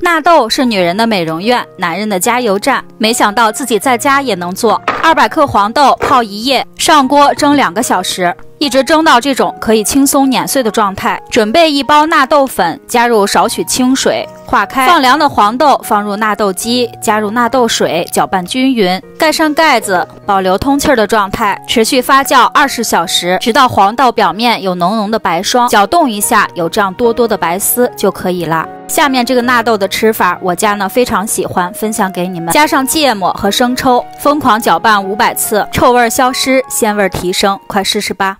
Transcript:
纳豆是女人的美容院，男人的加油站。没想到自己在家也能做。二百克黄豆泡一夜，上锅蒸两个小时，一直蒸到这种可以轻松碾碎的状态。准备一包纳豆粉，加入少许清水。化开，放凉的黄豆放入纳豆机，加入纳豆水，搅拌均匀，盖上盖子，保留通气的状态，持续发酵二十小时，直到黄豆表面有浓浓的白霜，搅动一下，有这样多多的白丝就可以了。下面这个纳豆的吃法，我家呢非常喜欢，分享给你们。加上芥末和生抽，疯狂搅拌五百次，臭味消失，鲜味提升，快试试吧。